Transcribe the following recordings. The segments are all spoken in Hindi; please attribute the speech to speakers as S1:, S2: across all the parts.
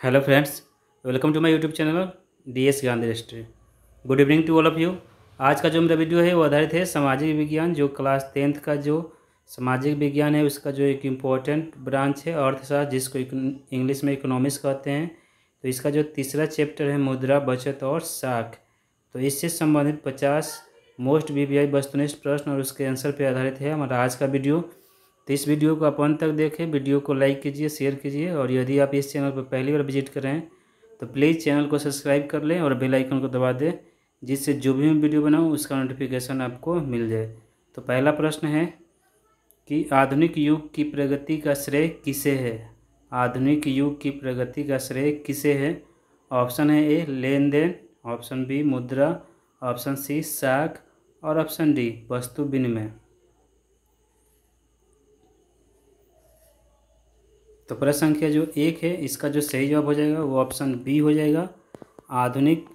S1: Hello friends welcome to my YouTube channel D S Gandhi history good evening to all of you आज का जो मेरा वीडियो है, वो आधारित है सामाजिक विज्ञान, जो क्लास टेंथ का जो सामाजिक विज्ञान है, उसका जो एक इम्पोर्टेंट ब्रांच है अर्थशास्त्र जिसको इंग्लिश में इकोनॉमिक्स कहते हैं। तो इसका जो तीसरा चैप्टर है, मुद्रा, बचत और साख। तो इससे संबंधित पचास मोस्ट वी आई वस्तुनिष्ठ प्रश्न और उसके आंसर पर आधारित है। हमारा आज का वीडियो तो इस वीडियो को आप अंत तक देखें। वीडियो को लाइक कीजिए, शेयर कीजिए और यदि आप इस चैनल पर पहली बार विज़िट करें तो प्लीज़ चैनल को सब्सक्राइब कर लें और बेल आइकन को दबा दें, जिससे जो भी मैं वीडियो बनाऊँ, उसका नोटिफिकेशन आपको मिल जाए। तो पहला प्रश्न है कि आधुनिक युग की प्रगति का श्रेय किसे है? आधुनिक युग की प्रगति का श्रेय किसे है? ऑप्शन है ए लेन देन ऑप्शन बी, मुद्रा, ऑप्शन सी, साख और ऑप्शन डी, वस्तु विनिमय। तो प्रश्न संख्या जो एक है, इसका जो सही जवाब हो जाएगा, वो ऑप्शन बी हो जाएगा। आधुनिक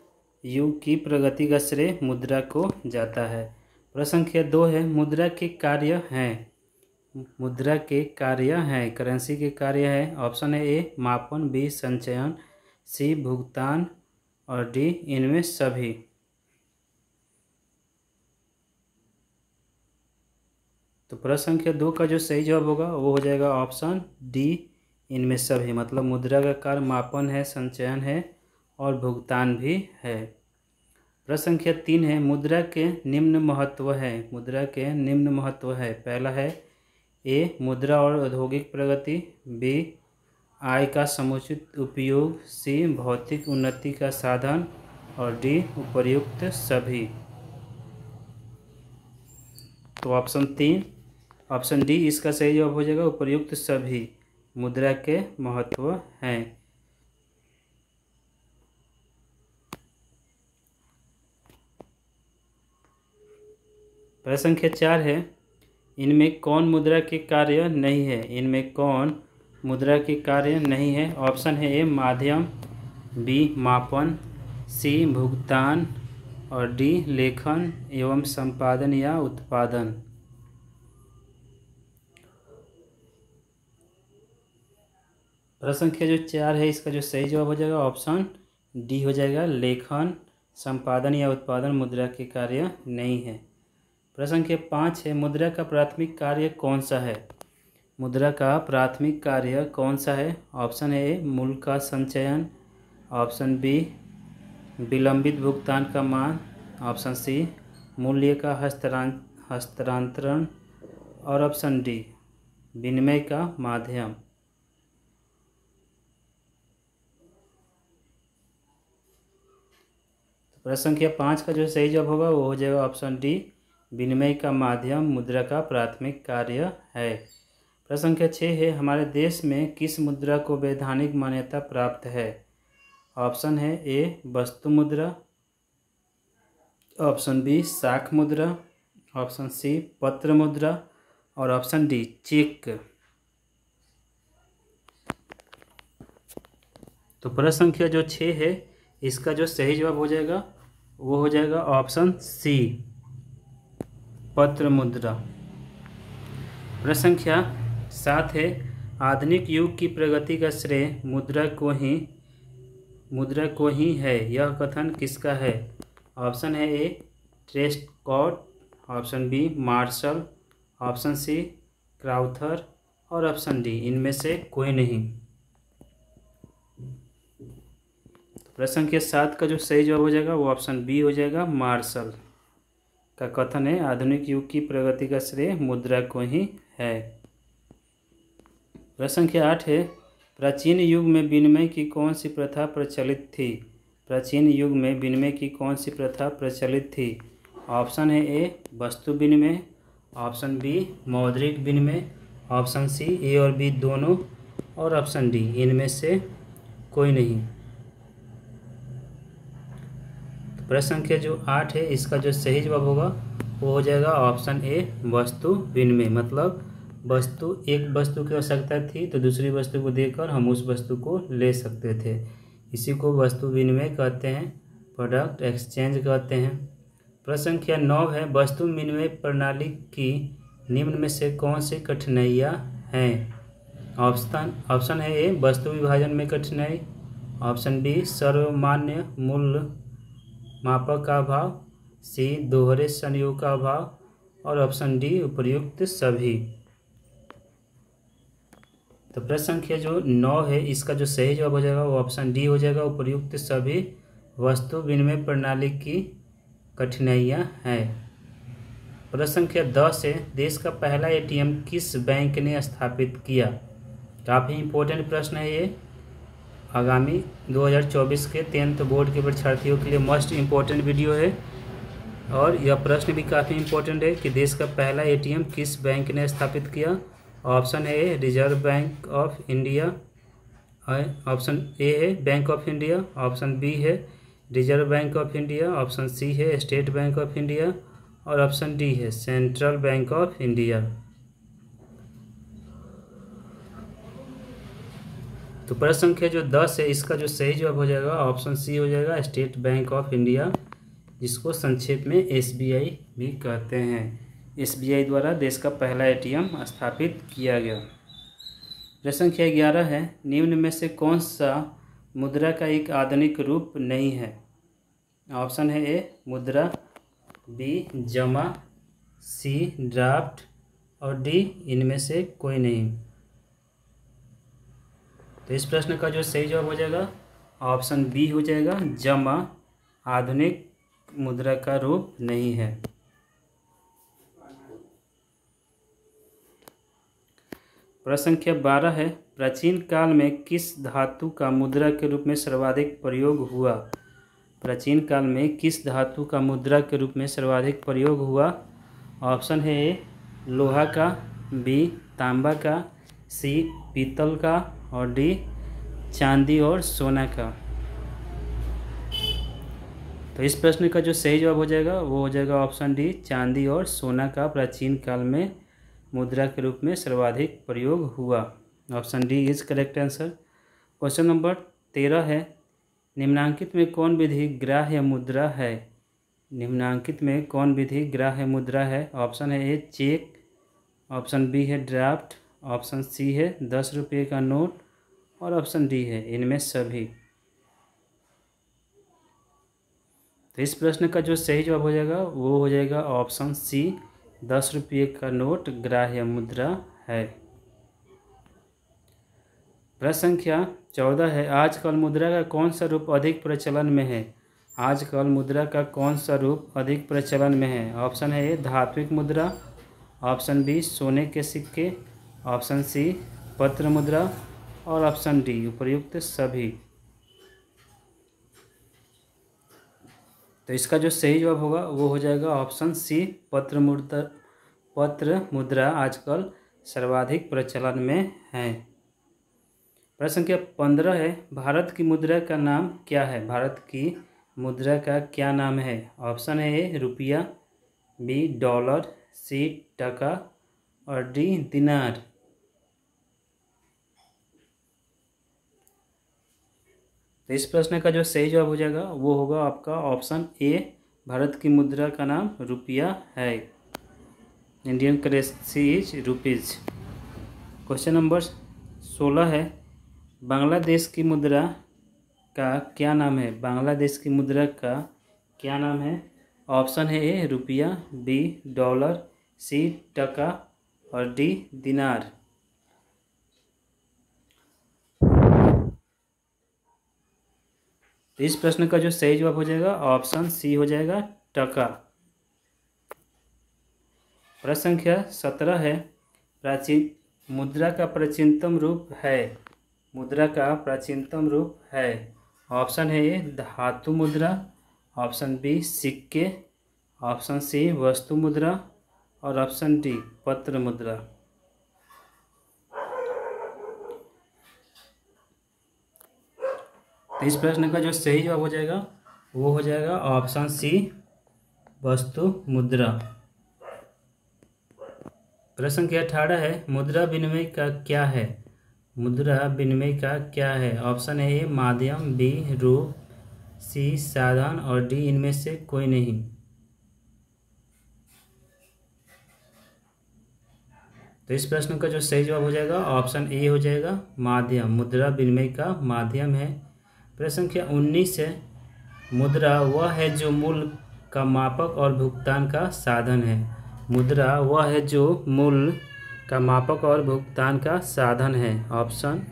S1: युग की प्रगति का श्रेय मुद्रा को जाता है। प्रश्न संख्या दो है, मुद्रा के कार्य हैं। मुद्रा के कार्य हैं करेंसी के कार्य है। ऑप्शन है ए मापन। बी संचयन। सी भुगतान। और डी इनमें सभी। तो प्रश्न संख्या दो का जो सही जवाब होगा, वो हो जाएगा ऑप्शन डी इनमें सभी मतलब मुद्रा का कार्य मापन है, संचयन है और भुगतान भी है। प्रश्न संख्या तीन है। मुद्रा के निम्न महत्व है। मुद्रा के निम्न महत्व है। पहला है ए, मुद्रा और औद्योगिक प्रगति। बी, आय का समुचित उपयोग। सी, भौतिक उन्नति का साधन। और डी उपर्युक्त सभी। तो ऑप्शन तीन ऑप्शन डी इसका सही जवाब हो जाएगा उपर्युक्त सभी। मुद्रा के महत्व हैं। प्रश्न संख्या चार है। इनमें कौन मुद्रा के कार्य नहीं है? इनमें कौन मुद्रा के कार्य नहीं है? ऑप्शन है ए, माध्यम, बी, मापन, सी, भुगतान, और डी, लेखन एवं संपादन या उत्पादन। प्रश्न संख्या जो चार है, इसका जो सही जवाब हो जाएगा ऑप्शन डी हो जाएगा। लेखन, संपादन या उत्पादन मुद्रा के कार्य नहीं है। प्रश्न संख्या पाँच है, मुद्रा का प्राथमिक कार्य कौन सा है? मुद्रा का प्राथमिक कार्य कौन सा है? ऑप्शन ए मूल का संचयन। ऑप्शन बी विलंबित भुगतान का मान। ऑप्शन सी मूल्य का हस्तांतरण। और ऑप्शन डी विनिमय का माध्यम। प्रश्न संख्या पाँच का जो सही जवाब होगा, वो हो जाएगा ऑप्शन डी विनिमय का माध्यम, मुद्रा का प्राथमिक कार्य है। प्रश्न संख्या छः है, हमारे देश में किस मुद्रा को वैधानिक मान्यता प्राप्त है? ऑप्शन है ए वस्तु मुद्रा। ऑप्शन बी साख मुद्रा। ऑप्शन सी पत्र मुद्रा। और ऑप्शन डी चेक। तो प्रश्न संख्या जो छः है, इसका जो सही जवाब हो जाएगा वो हो जाएगा ऑप्शन सी, पत्र मुद्रा। प्रश्न संख्या सात है। आधुनिक युग की प्रगति का श्रेय मुद्रा को ही, मुद्रा को ही है। यह कथन किसका है? ऑप्शन है A, trace cot option B, Marshall. Option C, Crowther. और ऑप्शन डी, इनमें से कोई नहीं। प्रश्न संख्या सात का जो सही जवाब हो जाएगा वो ऑप्शन बी हो जाएगा मार्शल का कथन है, आधुनिक युग की प्रगति का श्रेय मुद्रा को ही है। प्रश्न संख्या आठ है, प्राचीन युग में विनिमय की कौन सी प्रथा प्रचलित थी? प्राचीन युग में विनिमय की कौन सी प्रथा प्रचलित थी? ऑप्शन है ए वस्तु विनिमय। ऑप्शन बी मौद्रिक विनिमय। ऑप्शन सी ए और बी दोनों। और ऑप्शन डी इनमें से कोई नहीं। प्रश्न संख्या जो आठ है, इसका जो सही जवाब होगा, वो हो जाएगा ऑप्शन ए वस्तु, विनिमय। मतलब वस्तु, एक वस्तु की आवश्यकता थी तो दूसरी वस्तु को देकर हम उस वस्तु को ले सकते थे। इसी को वस्तु विनिमय कहते हैं प्रोडक्ट एक्सचेंज कहते हैं। प्रश्न संख्या नौ है, वस्तु विनिमय प्रणाली की निम्न में से कौन सी कठिनाइयाँ हैं? ऑप्शन ऑप्शन है ए वस्तु विभाजन में कठिनाई। ऑप्शन बी सर्वमान्य मूल्य मापक का अभाव, सी, दोहरे संयोग का अभाव और ऑप्शन डी उपयुक्त सभी। तो प्रश्न संख्या जो नौ है, इसका जो सही जवाब हो जाएगा, वो ऑप्शन डी हो जाएगा, उपयुक्त सभी वस्तु विनिमय प्रणाली की कठिनाइयाँ हैं। प्रश्न संख्या दस है, देश का पहला एटीएम किस बैंक ने स्थापित किया? काफ़ी इम्पोर्टेंट प्रश्न है ये। आगामी 2024 के टेंथ बोर्ड के परीक्षार्थियों के लिए मोस्ट इम्पोर्टेंट वीडियो है। और यह प्रश्न भी काफ़ी इम्पोर्टेंट है कि देश का पहला एटीएम किस बैंक ने स्थापित किया? Option A reserve bank of India option A है bank of India option B है reserve bank of India option C है स्टेट बैंक ऑफ़ इंडिया और ऑप्शन डी है सेंट्रल बैंक ऑफ़ इंडिया तो प्रश्न संख्या जो दस है, इसका जो सही जवाब हो जाएगा ऑप्शन सी हो जाएगा स्टेट बैंक ऑफ़ इंडिया जिसको संक्षेप में एसबीआई भी कहते हैं। एसबीआई द्वारा देश का पहला एटीएम स्थापित किया गया। प्रश्न संख्या ग्यारह है, निम्न में से कौन सा मुद्रा का एक आधुनिक रूप नहीं है? ऑप्शन है ए मुद्रा बी जमा सी ड्राफ्ट और डी इनमें से कोई नहीं। तो इस प्रश्न का जो सही जवाब हो जाएगा ऑप्शन बी हो जाएगा, जमा आधुनिक मुद्रा का रूप नहीं है। प्रश्न संख्या बारह है, प्राचीन काल में किस धातु का मुद्रा के रूप में सर्वाधिक प्रयोग हुआ? प्राचीन काल में किस धातु का मुद्रा के रूप में सर्वाधिक प्रयोग हुआ? ऑप्शन है ए, लोहा का, बी, तांबा का सी, पीतल का और डी, चांदी और सोना का। तो इस प्रश्न का जो सही जवाब हो जाएगा, वो हो जाएगा ऑप्शन डी, चांदी और सोना का प्राचीन काल में मुद्रा के रूप में सर्वाधिक प्रयोग हुआ। Option D is correct answer. Question number तेरह है, निम्नांकित में कौन विधि ग्राह्य मुद्रा है? निम्नांकित में कौन विधि ग्राह्य मुद्रा है? ऑप्शन है ए, चेक। ऑप्शन बी है ड्राफ्ट। ऑप्शन सी है दस रुपये का नोट और ऑप्शन डी है इनमें सभी। तो इस प्रश्न का जो सही जवाब हो जाएगा, वो हो जाएगा ऑप्शन सी, दस रुपये का नोट ग्राह्य मुद्रा है। प्रश्न संख्या चौदह है, आजकल मुद्रा का कौन सा रूप अधिक प्रचलन में है? आजकल मुद्रा का कौन सा रूप अधिक प्रचलन में है? ऑप्शन है ए, धात्विक मुद्रा, ऑप्शन बी, सोने के सिक्के ऑप्शन सी, पत्र मुद्रा और ऑप्शन डी, उपयुक्त सभी। तो इसका जो सही जवाब होगा, वो हो जाएगा ऑप्शन सी, पत्र मुद्रा पत्र मुद्रा आजकल सर्वाधिक प्रचलन में है। प्रश्न संख्या पंद्रह है, भारत की मुद्रा का नाम क्या है? भारत की मुद्रा का क्या नाम है? ऑप्शन है ए, रुपया, बी, डॉलर, सी, टका और डी, दिनार। तो इस प्रश्न का जो सही जवाब हो जाएगा, वो होगा आपका ऑप्शन ए भारत की मुद्रा का नाम रुपया है। Indian currency is rupees question number सोलह है। बांग्लादेश की मुद्रा का क्या नाम है? बांग्लादेश की मुद्रा का क्या नाम है? ऑप्शन है ए रुपया बी डॉलर सी टका और डी दिनार तो इस प्रश्न का जो सही जवाब हो जाएगा ऑप्शन सी हो जाएगा, टका। प्रश्न संख्या सत्रह है। प्राचीन, मुद्रा का प्राचीनतम रूप है। मुद्रा का प्राचीनतम रूप है। ऑप्शन है ये, धातु मुद्रा। ऑप्शन बी सिक्के। ऑप्शन सी वस्तु मुद्रा। और ऑप्शन डी पत्र मुद्रा। तो इस प्रश्न का जो सही जवाब हो जाएगा, वो हो जाएगा ऑप्शन सी वस्तु, मुद्रा। प्रश्न संख्या अठारह है, मुद्रा विनिमय का क्या है? मुद्रा विनिमय का क्या है? ऑप्शन ए माध्यम बी रूप सी साधन, और डी इनमें से कोई नहीं। तो इस प्रश्न का जो सही जवाब हो जाएगा ऑप्शन ए हो जाएगा, माध्यम, मुद्रा विनिमय का माध्यम है प्रश्न संख्या उन्नीस है। मुद्रा वह है जो मूल का मापक और भुगतान का साधन है। मुद्रा वह है जो मूल का मापक और भुगतान का साधन है। ऑप्शन,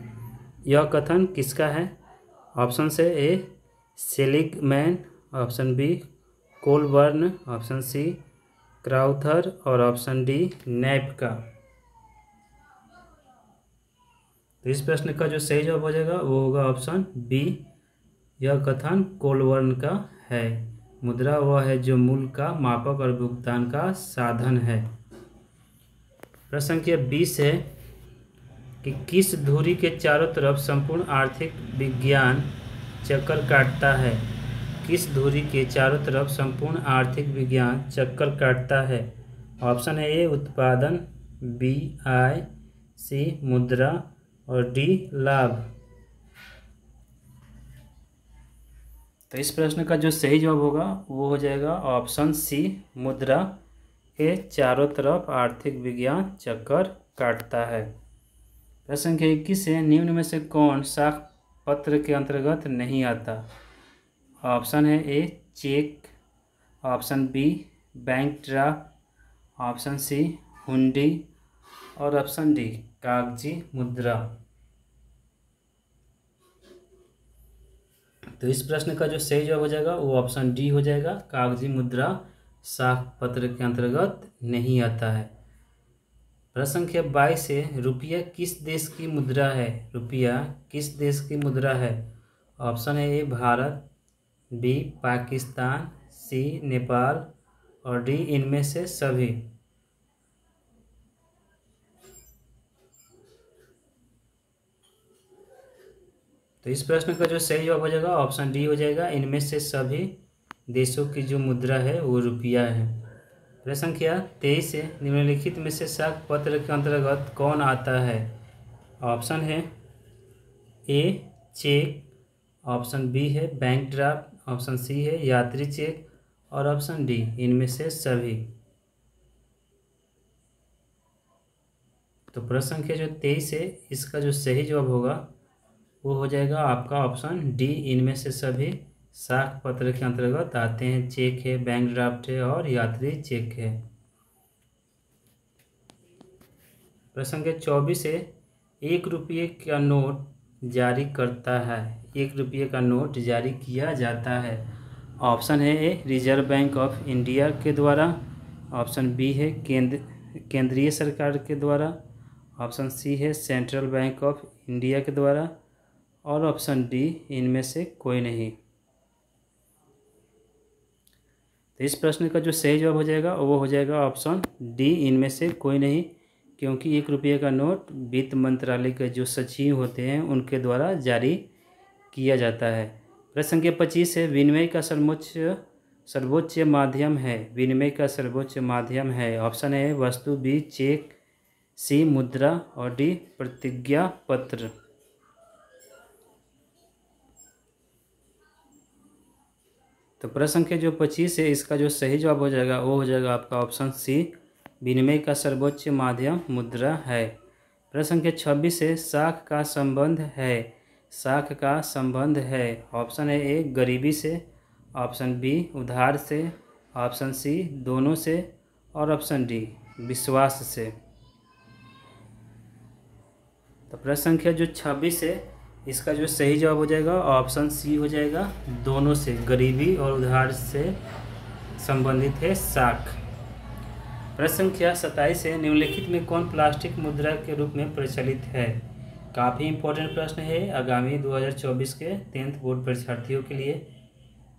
S1: यह कथन किसका है? ऑप्शन से A, Seligman. Option B, Colburn. Option C, Crowther. और ऑप्शन डी नैप का। तो इस प्रश्न का जो सही जवाब हो जाएगा वो होगा ऑप्शन बी यह कथन कोलवर्न का है। मुद्रा वह है जो मूल का मापक और भुगतान का साधन है। प्रश्न संख्या बीस है कि किस धुरी के चारों तरफ़ संपूर्ण आर्थिक विज्ञान चक्कर काटता है? किस धुरी के चारों तरफ़ संपूर्ण आर्थिक विज्ञान चक्कर काटता है? ऑप्शन है ए, उत्पादन, बी आई सी, मुद्रा, और डी, लाभ। तो इस प्रश्न का जो सही जवाब होगा, वो हो जाएगा ऑप्शन सी मुद्रा। के चारों तरफ़ आर्थिक विज्ञान चक्कर काटता है। प्रश्न संख्या इक्कीस है, निम्न में से कौन साख पत्र के अंतर्गत नहीं आता? ऑप्शन है A cheque option B bank draft option C हुंडी। और ऑप्शन डी कागज़ी मुद्रा। तो इस प्रश्न का जो सही जवाब हो जाएगा, वो ऑप्शन डी हो जाएगा। कागज़ी मुद्रा साख पत्र के अंतर्गत नहीं आता है। प्रश्न संख्या बाईस है रुपया किस देश की मुद्रा है? रुपया किस देश की मुद्रा है? ऑप्शन है A, Bharat, B, Pakistan, C, Nepal और डी, इनमें से सभी। तो इस प्रश्न का जो सही जवाब हो जाएगा ऑप्शन डी हो जाएगा। इनमें से सभी देशों की जो मुद्रा है, वो रुपया है। प्रश्न संख्या तेईस है। निम्नलिखित में से साख पत्र के अंतर्गत कौन आता है? ऑप्शन है ए चेक ऑप्शन बी है बैंक ड्राफ्ट ऑप्शन सी है यात्री चेक और ऑप्शन डी इनमें से सभी। तो प्रश्न संख्या जो तेईस है, इसका जो सही जवाब होगा वो हो जाएगा आपका ऑप्शन डी। इनमें से सभी साख पत्र के अंतर्गत आते हैं। चेक है, बैंक ड्राफ्ट है और यात्री चेक है। प्रश्न के चौबीस है। एक रुपये का नोट जारी करता है। एक रुपये का नोट जारी किया जाता है। ऑप्शन है A reserve bank of India के द्वारा। ऑप्शन बी है केंद्र, केंद्रीय सरकार के द्वारा। ऑप्शन सी है सेंट्रल बैंक ऑफ़ इंडिया के द्वारा। और ऑप्शन डी इनमें से कोई नहीं। तो इस प्रश्न का जो सही जवाब हो जाएगा, वो हो जाएगा ऑप्शन डी इनमें से कोई नहीं, क्योंकि एक रुपये का नोट वित्त मंत्रालय के जो सचिव होते हैं, उनके द्वारा जारी किया जाता है। प्रश्न संख्या पच्चीस है, विनिमय का सर्वोच्च सर्वोच्च माध्यम है। विनिमय का सर्वोच्च माध्यम है। ऑप्शन ए वस्तु बी चेक सी मुद्रा, और डी प्रतिज्ञा पत्र तो प्रश्न संख्या जो पच्चीस है, इसका जो सही जवाब हो जाएगा, वो हो जाएगा आपका ऑप्शन सी विनिमय का सर्वोच्च माध्यम मुद्रा है। प्रश्न संख्या छब्बीस है साख का संबंध है। साख का संबंध है। ऑप्शन है ए गरीबी से। ऑप्शन बी उधार से। ऑप्शन सी दोनों से। और ऑप्शन डी विश्वास से। तो प्रश्न संख्या जो छब्बीस है इसका जो सही जवाब हो जाएगा ऑप्शन सी हो जाएगा। दोनों से, गरीबी और उधार से संबंधित है साख प्रश्न संख्या सत्ताईस है? निम्नलिखित में कौन प्लास्टिक मुद्रा के रूप में प्रचलित है? काफ़ी इंपॉर्टेंट प्रश्न है। आगामी 2024 के टेंथ बोर्ड परीक्षार्थियों के लिए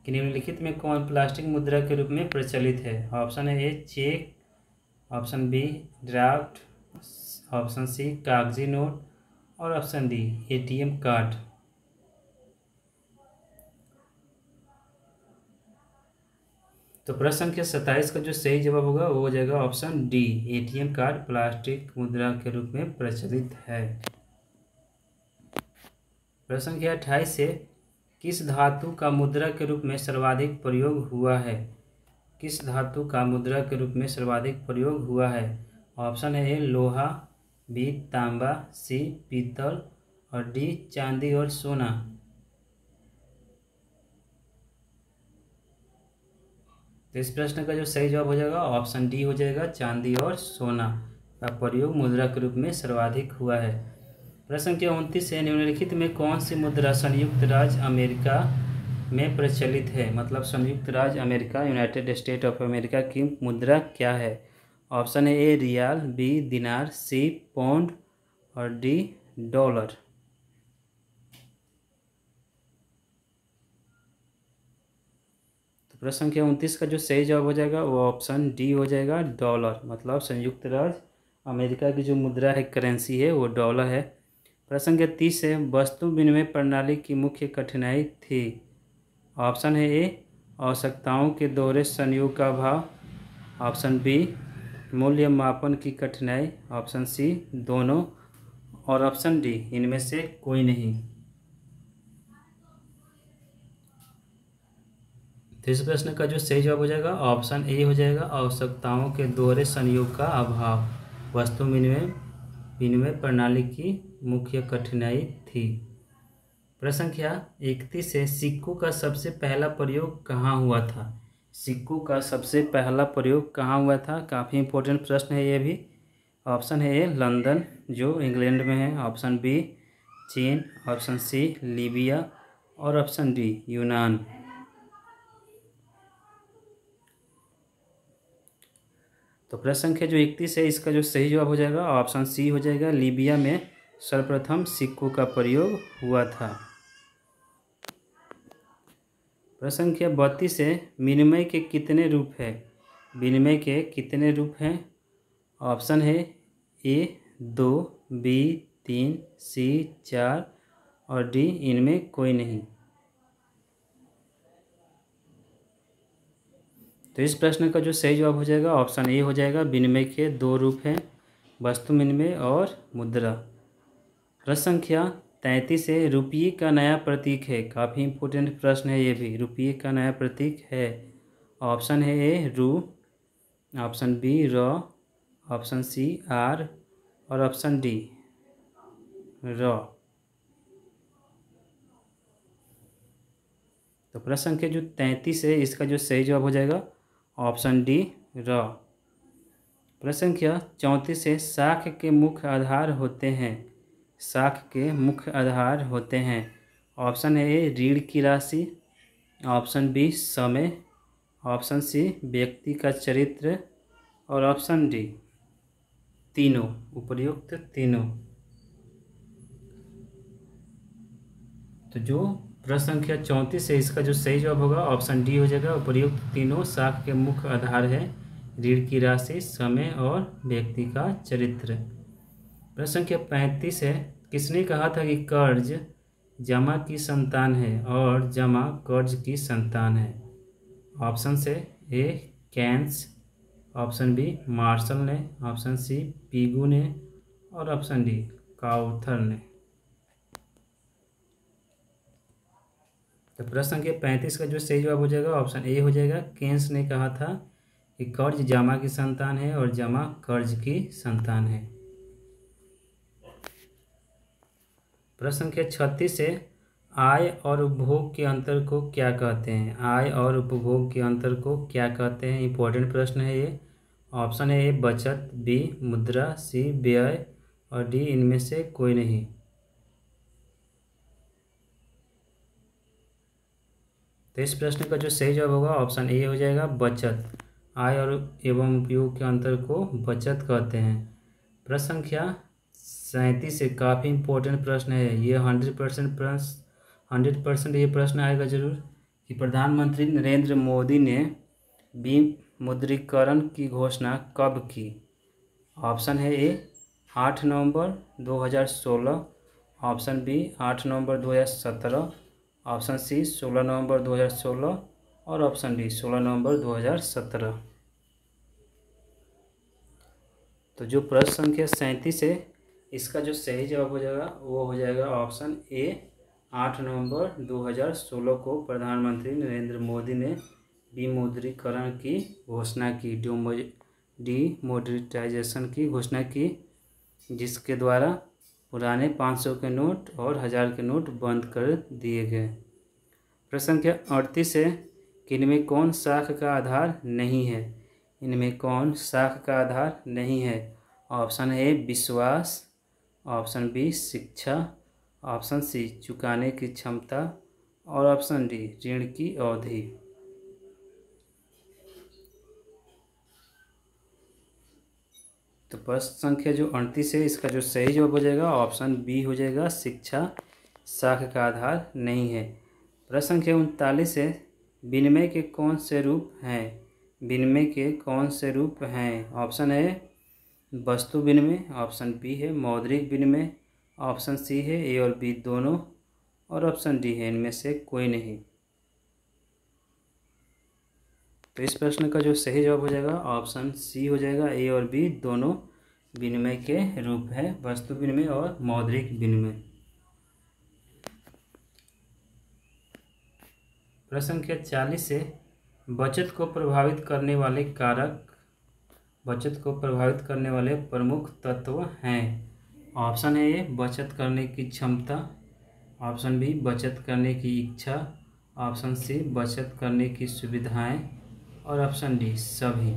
S1: कि निम्नलिखित में कौन प्लास्टिक मुद्रा के रूप में प्रचलित है? Option A cheque option B draft option C कागज़ी नोट. और ऑप्शन डी एटीएम कार्ड। तो प्रश्न संख्या सत्ताईस का जो सही जवाब होगा, वो हो जाएगा option D ATM card, plastic मुद्रा के रूप में प्रचलित है। प्रश्न संख्या अट्ठाईस से किस धातु का मुद्रा के रूप में सर्वाधिक प्रयोग हुआ है? किस धातु का मुद्रा के रूप में सर्वाधिक प्रयोग हुआ है? ऑप्शन है लोहा बी तांबा, सी पीतल और डी चांदी और सोना। तो इस प्रश्न का जो सही जवाब हो जाएगा, ऑप्शन डी हो जाएगा चांदी और सोना का प्रयोग मुद्रा के रूप में सर्वाधिक हुआ है। प्रश्न के उनतीस है, निम्नलिखित में कौन सी मुद्रा संयुक्त राज्य अमेरिका में प्रचलित है? मतलब संयुक्त राज्य America United State of America की मुद्रा क्या है? ऑप्शन है ए, रियाल, बी, दिनार, सी, पौंड और डी, डॉलर। तो प्रश्न संख्या उनतीस का जो सही जवाब हो जाएगा, वो ऑप्शन डी हो जाएगा, डॉलर। मतलब संयुक्त राज्य, अमेरिका की जो मुद्रा है, करेंसी है, वो डॉलर है। प्रश्न संख्या तीस है, वस्तु विनिमय प्रणाली की मुख्य कठिनाई थी। ऑप्शन है ए, आवश्यकताओं के दोहरे संयोग का अभाव। ऑप्शन बी मूल्य मापन की कठिनाई ऑप्शन सी दोनों और ऑप्शन डी इनमें से कोई नहीं। तो इस प्रश्न का जो सही जवाब हो जाएगा, ऑप्शन ए हो जाएगा, आवश्यकताओं के दोहरे संयोग का अभाव। वस्तु विनिमय विनिमय प्रणाली की मुख्य कठिनाई थी। प्रसंख्या इकतीस से सिक्कों का सबसे पहला प्रयोग कहाँ हुआ था? सिक्कों का सबसे पहला प्रयोग कहाँ हुआ था? काफ़ी इंपॉर्टेंट प्रश्न है ये भी। ऑप्शन है ए, लंदन, जो इंग्लैंड में है। ऑप्शन बी, चीन। Option C, Libya. और ऑप्शन डी, यूनान। तो प्रश्न संख्या जो इकतीस है, इसका जो सही जवाब हो जाएगा, ऑप्शन सी हो जाएगा, लीबिया में सर्वप्रथम सिक्कों का प्रयोग हुआ था। प्रसंख्या बत्तीस है, विनिमय के कितने रूप है? विनिमय के कितने रूप हैं? ऑप्शन है ए, दो, बी, तीन, सी, चार और डी, इनमें कोई नहीं। तो इस प्रश्न का जो सही जवाब हो जाएगा, ऑप्शन ए हो जाएगा, विनिमय के दो रूप हैं, वस्तु विनिमय और मुद्रा। प्रश्न संख्या तैंतीस है, रुपये का नया प्रतीक है। काफ़ी इम्पोर्टेंट प्रश्न है ये भी, रुपये का नया प्रतीक है। ऑप्शन है ए, रू। ऑप्शन बी र। Option C R. और ऑप्शन डी र। तो प्रश्न संख्या जो तैंतीस है, इसका जो सही जवाब हो जाएगा ऑप्शन डी र। प्रश्न संख्या चौंतीस है, शाख के मुख्य आधार होते हैं। शाख के मुख्य आधार होते हैं। ऑप्शन ए रीढ़ की राशि। ऑप्शन बी, समय। ऑप्शन सी, व्यक्ति का चरित्र। और ऑप्शन डी, तीनों उपयुक्त तीनों। तो जो प्रश्न संख्या चौंतीस है, इसका जो सही जवाब होगा, ऑप्शन डी हो जाएगा उपयुक्त तीनों, शाख के मुख्य आधार है रीढ़ की राशि, समय और व्यक्ति का चरित्र। प्रश्न संख्या पैंतीस है। किसने कहा था कि कर्ज जमा की संतान है और जमा कर्ज की संतान है? ऑप्शन से ए, कैंस। ऑप्शन बी, मार्शल ने। ऑप्शन सी, पीगू ने। और ऑप्शन डी, काउथर ने। तो प्रश्न संख्या पैंतीस का जो सही जवाब हो जाएगा, ऑप्शन ए हो जाएगा, केंस ने कहा था कि कर्ज जमा की संतान है और जमा कर्ज की संतान है। प्रश्न संख्या छत्तीस है आय और उपभोग के अंतर को क्या कहते हैं? आय और उपभोग के अंतर को क्या कहते हैं? इंपॉर्टेंट प्रश्न है ये। ऑप्शन है ए बचत बी मुद्रा सी व्यय और डी इनमें से कोई नहीं। तो इस प्रश्न का जो सही जवाब होगा ऑप्शन ए हो जाएगा बचत। आय और एवं उपयोग के अंतर को बचत कहते हैं। प्रश्न संख्या सैंतीस से काफ़ी इंपॉर्टेंट प्रश्न है। ये हंड्रेड परसेंट प्रश्न हंड्रेड परसेंट ये प्रश्न आएगा ज़रूर। कि प्रधानमंत्री नरेंद्र मोदी ने विमुद्रीकरण की घोषणा कब की? ऑप्शन है ए, आठ नवंबर 2016 ऑप्शन बी, आठ नवंबर 2017 ऑप्शन सी, सोलह नवंबर 2016 और ऑप्शन डी, सोलह नवंबर 2017 तो जो प्रश्न संख्या सैंतीस है इसका जो सही जवाब हो जाएगा, वो हो जाएगा ऑप्शन ए आठ नवंबर 2016 को प्रधानमंत्री नरेंद्र मोदी ने विमुद्रीकरण की घोषणा की डीमोड्रिटाइजेशन की घोषणा की, जिसके द्वारा पुराने 500 के नोट और हज़ार के नोट बंद कर दिए गए। प्रश्न संख्या अड़तीस है कि इनमें कौन शाख का आधार नहीं है? इनमें कौन शाख का आधार नहीं है? ऑप्शन ए, विश्वास ऑप्शन बी, शिक्षा। ऑप्शन सी, चुकाने की क्षमता। और ऑप्शन डी, ऋण की अवधि। तो प्रश्न संख्या जो अड़तीस है, इसका जो सही जवाब हो जाएगा, ऑप्शन बी हो जाएगा, शिक्षा। शाख का आधार नहीं है। प्रश्न संख्या उनतालीस है। विनिमय के कौन से रूप हैं? विनिमय के कौन से रूप हैं? ऑप्शन है वस्तु विनिमय, ऑप्शन बी है मौद्रिक विनिमय, ऑप्शन सी है ए और बी दोनों, और ऑप्शन डी है इनमें से कोई नहीं। तो इस प्रश्न का जो सही जवाब हो जाएगा, ऑप्शन सी हो जाएगा ए और बी दोनों विनिमय के रूप है, वस्तु विनिमय और मौद्रिक विनिमय। प्रश्न संख्या चालीस से बचत को प्रभावित करने वाले कारक बचत को प्रभावित करने वाले प्रमुख तत्व हैं। ऑप्शन ए, बचत करने की क्षमता। ऑप्शन बी, बचत करने की इच्छा। ऑप्शन सी, बचत करने की सुविधाएँ। और ऑप्शन डी, सभी।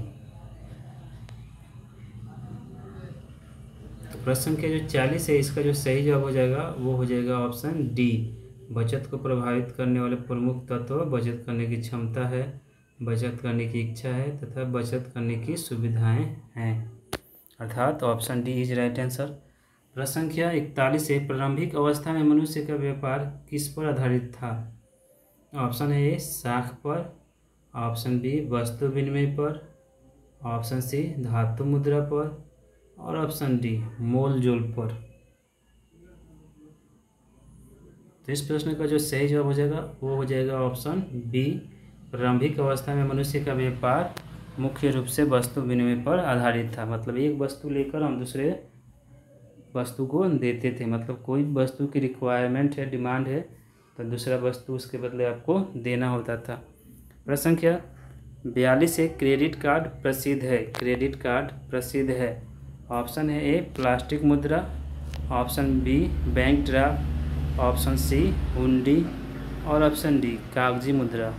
S1: तो प्रश्न के जो चालीस है, इसका जो सही जवाब हो जाएगा, वो हो जाएगा ऑप्शन डी। बचत को प्रभावित करने वाले प्रमुख तत्व, बचत करने की क्षमता है। बचत करने की इच्छा है तथा बचत करने की सुविधाएँ हैं। अर्थात option D is right answer प्रश्न संख्या इकतालीस है, प्रारंभिक अवस्था में मनुष्य का व्यापार किस पर आधारित था? ऑप्शन ए साख पर। ऑप्शन बी वस्तु विनिमय पर। ऑप्शन सी धातु मुद्रा पर। और ऑप्शन डी मोल जोल पर। तो इस प्रश्न का जो सही जवाब हो जाएगा, वो हो जाएगा ऑप्शन बी प्रारंभिक अवस्था में मनुष्य का व्यापार मुख्य रूप से वस्तु विनिमय पर आधारित था। मतलब एक वस्तु लेकर हम दूसरे वस्तु को देते थे। मतलब कोई वस्तु की रिक्वायरमेंट है डिमांड है तो दूसरा वस्तु उसके बदले आपको देना होता था। प्रश्न संख्या बयालीस से क्रेडिट कार्ड प्रसिद्ध है। क्रेडिट कार्ड प्रसिद्ध है। ऑप्शन है ए, प्लास्टिक मुद्रा। Option B bank draft option C, हुंडी। और ऑप्शन डी, कागज़ी मुद्रा।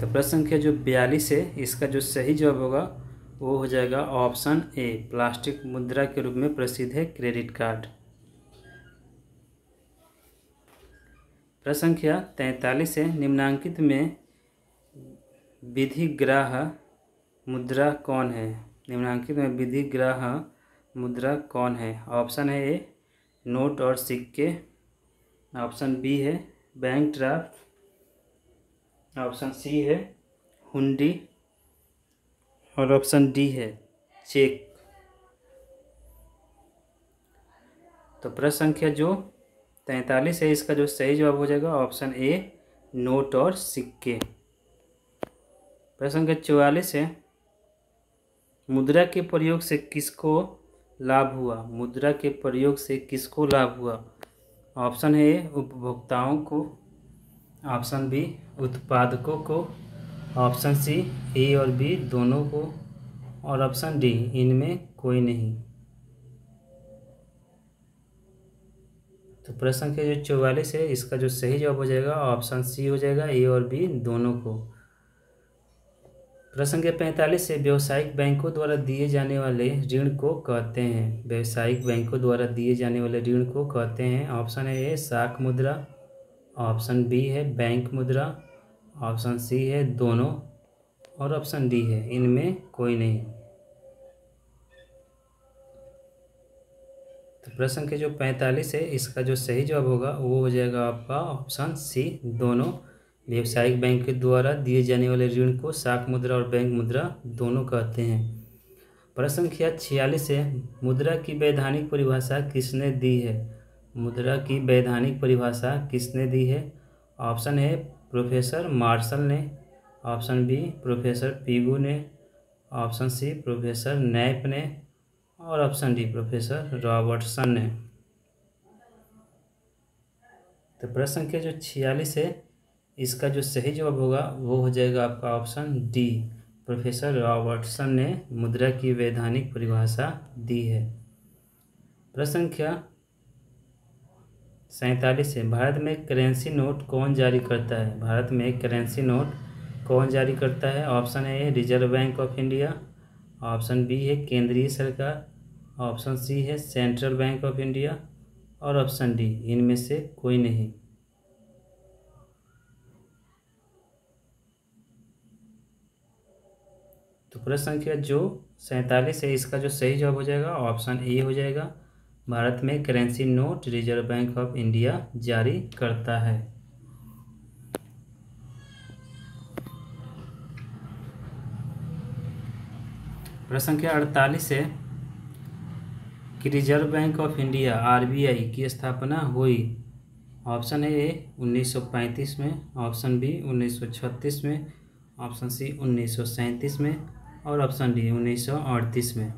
S1: तो प्रश्न संख्या जो बयालीस है, इसका जो सही जवाब होगा, वो हो जाएगा ऑप्शन ए, प्लास्टिक मुद्रा के रूप में प्रसिद्ध है क्रेडिट कार्ड। प्रश्न संख्या तैंतालीस है, निम्नांकित में विधि विधिग्राह मुद्रा कौन है? निम्नांकित में विधि विधिग्राह मुद्रा कौन है? ऑप्शन है ए, नोट और सिक्के। ऑप्शन बी है, बैंक ड्राफ्ट। ऑप्शन सी है हुंडी और ऑप्शन डी है चेक। तो प्रश्न संख्या जो तैंतालीस है, इसका जो सही जवाब हो जाएगा ऑप्शन ए, नोट और सिक्के। प्रश्न संख्या चौवालीस है, मुद्रा के प्रयोग से किसको लाभ हुआ? मुद्रा के प्रयोग से किसको लाभ हुआ? ऑप्शन है उपभोक्ताओं को ऑप्शन बी, उत्पादकों को। ऑप्शन सी, ए और बी दोनों को। और ऑप्शन डी, इनमें कोई नहीं। तो प्रश्न संख्या जो चौवालीस है, इसका जो सही जवाब हो जाएगा, ऑप्शन सी हो जाएगा, ए और बी दोनों को। प्रश्न संख्या पैंतालीस से व्यवसायिक बैंकों द्वारा दिए जाने वाले ऋण को कहते हैं। व्यवसायिक बैंकों द्वारा दिए जाने वाले ऋण को कहते हैं। ऑप्शन है ए साख मुद्रा। ऑप्शन बी है बैंक मुद्रा, ऑप्शन सी है दोनों और ऑप्शन डी है इनमें कोई नहीं। तो प्रश्न के जो पैंतालीस है, इसका जो सही जवाब होगा, वो हो जाएगा आपका ऑप्शन सी, दोनों। व्यवसायिक बैंक के द्वारा दिए जाने वाले ऋण को साख मुद्रा और बैंक मुद्रा दोनों कहते हैं। प्रश्न संख्या छियालीस है, मुद्रा की वैधानिक परिभाषा किसने दी है? मुद्रा की वैधानिक परिभाषा किसने दी है? ऑप्शन है प्रोफेसर मार्शल ने। ऑप्शन बी, प्रोफेसर पीगू ने। ऑप्शन सी, प्रोफेसर नैप ने। और ऑप्शन डी, प्रोफेसर रॉबर्टसन ने। तो प्रश्न संख्या जो छियालीस है, इसका जो सही जवाब होगा, वो हो जाएगा आपका ऑप्शन डी। प्रोफेसर रॉबर्टसन ने मुद्रा की वैधानिक परिभाषा दी है। प्रश्न संख्या सैंतालीस है भारत में करेंसी नोट कौन जारी करता है? भारत में करेंसी नोट कौन जारी करता है? Option A, reserve bank of India. Option B है, केंद्रीय सरकार। ऑप्शन सी है, सेंट्रल बैंक ऑफ़ इंडिया। और ऑप्शन डी, इनमें से कोई नहीं। तो प्रश्न संख्या जो सैंतालीस है, इसका जो सही जवाब हो जाएगा, ऑप्शन ए हो जाएगा। भारत में currency note reserve bank of India जारी करता है। प्रश्न संख्या अड़तालीस है कि reserve bank of India, RBI की स्थापना हुई? ऑप्शन ए 1935 में, ऑप्शन बी 1936 में, ऑप्शन सी उन्नीस सौ सैंतीस में और ऑप्शन डी उन्नीस सौ अड़तीस में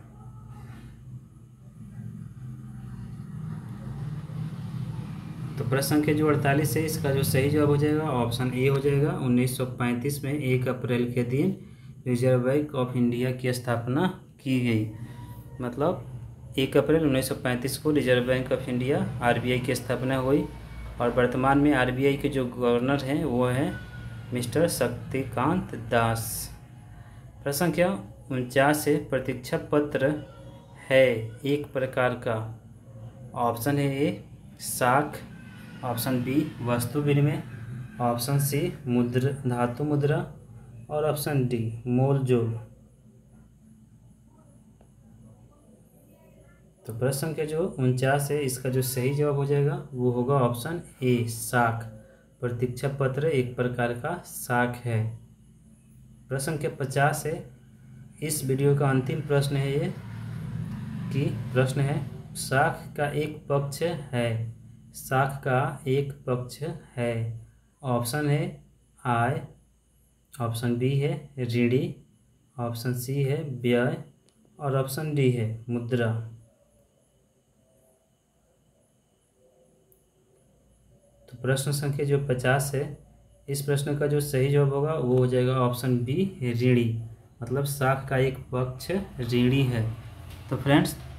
S1: तो प्रश्न संख्या जो अड़तालीस है, इसका जो सही जवाब हो जाएगा ऑप्शन ए हो जाएगा 1935 में एक अप्रैल के दिन रिज़र्व बैंक ऑफ़ इंडिया की स्थापना की गई। मतलब एक अप्रैल 1935 को reserve bank of India RBI की स्थापना हुई और वर्तमान में आरबीआई के जो गवर्नर हैं, वो हैं मिस्टर शक्तिकांत दास। प्रश्न संख्या उनचास से प्रतीक्षा पत्र है एक प्रकार का। ऑप्शन है ए, साख ऑप्शन बी, वस्तु विनिमय, ऑप्शन सी, मुद्रा, धातु मुद्रा, और ऑप्शन डी, मोल जोल। तो प्रश्न संख्या जो उनचास है, इसका जो सही जवाब हो जाएगा, वो होगा ऑप्शन ए, साख। प्रतीक्षा पत्र एक प्रकार का साख है। प्रश्न संख्या पचास है। इस वीडियो का अंतिम प्रश्न है ये, कि प्रश्न है, साख का एक पक्ष है। साख का एक पक्ष है। ऑप्शन है आय। ऑप्शन बी है, ऋणी। ऑप्शन सी है, व्यय। और ऑप्शन डी है, मुद्रा। तो प्रश्न संख्या जो पचास है, इस प्रश्न का जो सही जवाब होगा, वो हो जाएगा ऑप्शन बी, ऋणी। मतलब साख का एक पक्ष ऋणी है। तो फ्रेंड्स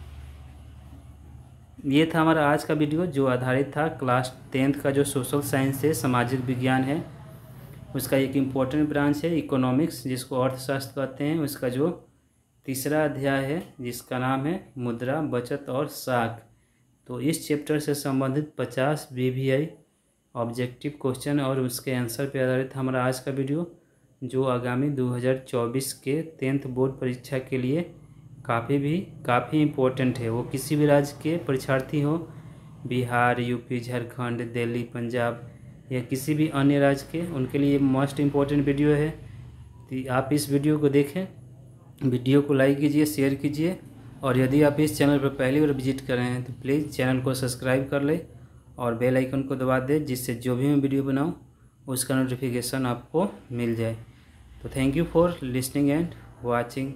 S1: ये था हमारा आज का वीडियो, जो आधारित था क्लास टेंथ का जो सोशल साइंस है, सामाजिक विज्ञान है। उसका एक इम्पोर्टेंट ब्रांच है इकोनॉमिक्स जिसको अर्थशास्त्र कहते हैं। उसका जो तीसरा अध्याय है, जिसका नाम है मुद्रा, बचत और साख। तो इस चैप्टर से संबंधित पचास वी ऑब्जेक्टिव क्वेश्चन और उसके आंसर पर आधारित हमारा आज का वीडियो, जो आगामी 2024 के टेंथ बोर्ड परीक्षा के लिए काफ़ी भी, काफ़ी इम्पोर्टेंट है। वो किसी भी राज्य के परीक्षार्थी हो, बिहार यूपी झारखंड, दिल्ली, पंजाब या किसी भी अन्य राज्य के, उनके लिए मोस्ट इम्पोर्टेंट वीडियो है। तो आप इस वीडियो को देखें वीडियो को लाइक कीजिए शेयर कीजिए और यदि आप इस चैनल पर पहली बार विज़िट कर रहे हैं तो प्लीज़ चैनल को सब्सक्राइब कर लें और बेल आइकन को दबा दें, जिससे जो भी मैं वीडियो बनाऊँ, उसका नोटिफिकेशन आपको मिल जाए। तो thank you for listening and watching